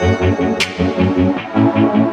Música